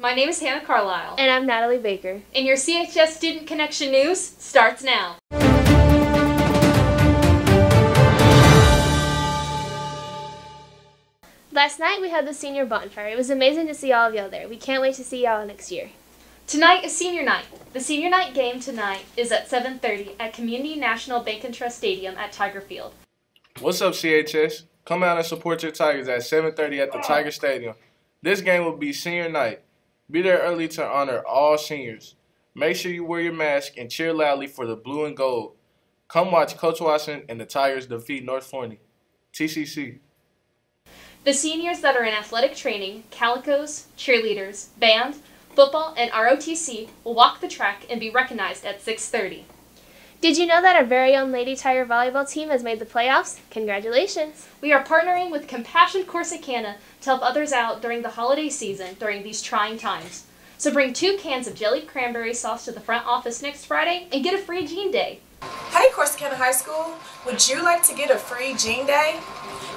My name is Hannah Carlisle. And I'm Natalie Baker. And your CHS Student Connection News starts now. Last night we had the senior bonfire. It was amazing to see all of y'all there. We can't wait to see y'all next year. Tonight is senior night. The senior night game tonight is at 7:30 at Community National Bank and Trust Stadium at Tiger Field. What's up, CHS? Come out and support your Tigers at 7:30 at the Tiger Stadium. This game will be senior night. Be there early to honor all seniors. Make sure you wear your mask and cheer loudly for the blue and gold. Come watch Coach Watson and the Tigers defeat North Forney. TCC. The seniors that are in athletic training, calicos, cheerleaders, band, football, and ROTC will walk the track and be recognized at 6:30. Did you know that our very own Lady Tiger volleyball team has made the playoffs? Congratulations! We are partnering with Compassion Corsicana to help others out during the holiday season during these trying times. So bring two cans of jellied cranberry sauce to the front office next Friday and get a free jean day. Hey Corsicana High School, would you like to get a free jean day?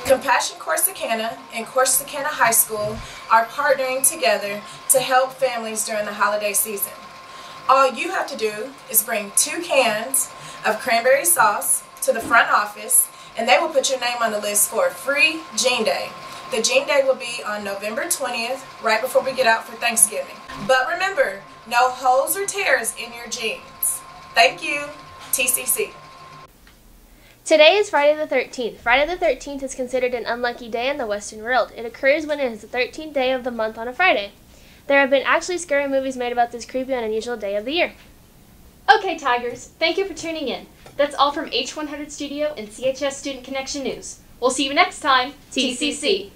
Compassion Corsicana and Corsicana High School are partnering together to help families during the holiday season. All you have to do is bring two cans of cranberry sauce to the front office and they will put your name on the list for a free Jean Day. The Jean Day will be on November 20th, right before we get out for Thanksgiving. But remember, no holes or tears in your jeans. Thank you, TCC. Today is Friday the 13th. Friday the 13th is considered an unlucky day in the Western world. It occurs when it is the 13th day of the month on a Friday. There have been actually scary movies made about this creepy and unusual day of the year. Okay, Tigers, thank you for tuning in. That's all from H100 Studio and CHS Student Connection News. We'll see you next time. TCC.